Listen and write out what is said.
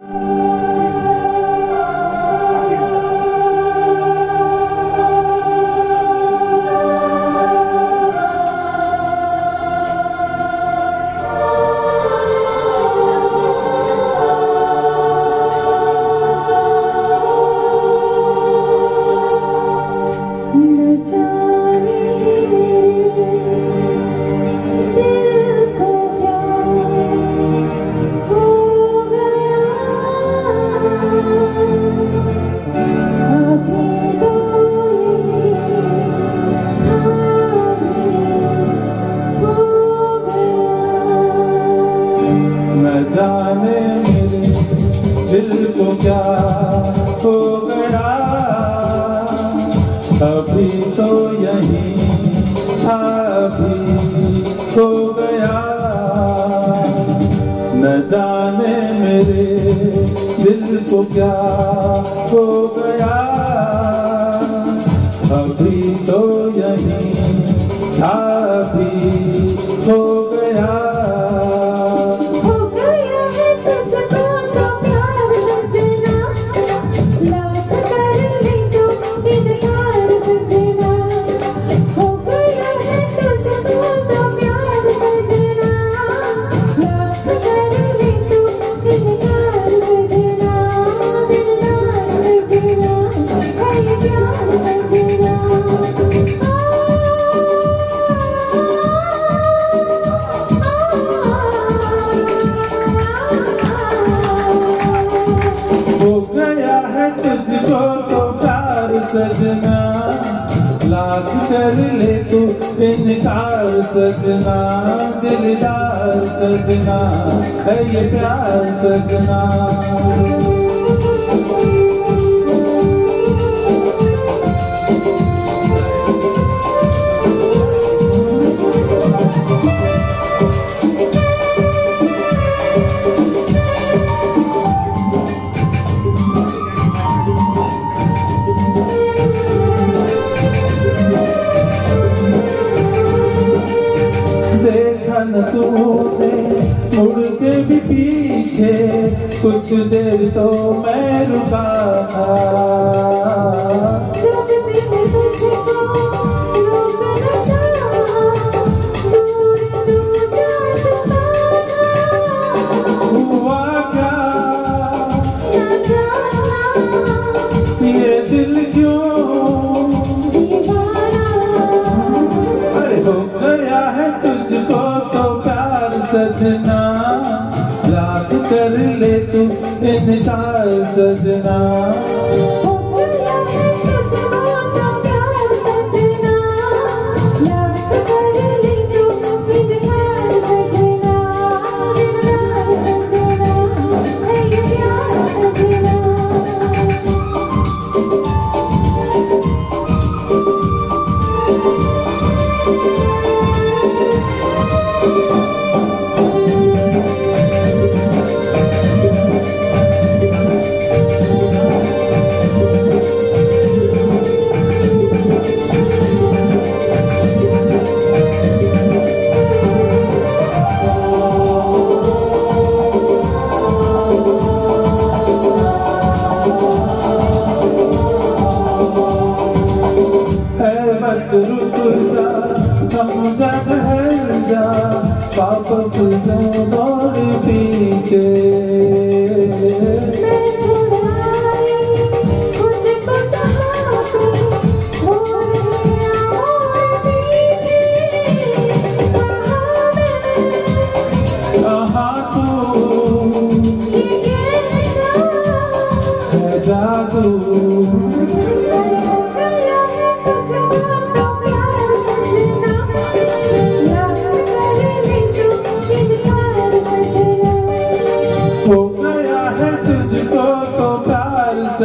you. دیوانے میرے دل کو کیا ہو گیا؟ ابھی تو یہی ابھی ہو گیا۔ نہ جانے میرے دل کو کیا ہو گیا۔ ابھی تو یہی سجنا لاکھ کر لے تو انکار سجنا دلدار سجنا ہے یہ پیار سجنا جنت ہوتے مڑ کے بھی پیچھے کچھ دیر تو میں رکا تھا۔ سجنا لاکھ کر لے تو انتظار سجنا solidão